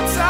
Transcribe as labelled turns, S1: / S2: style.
S1: outside.